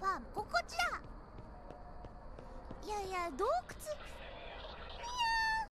ファームここっちだいやいや洞窟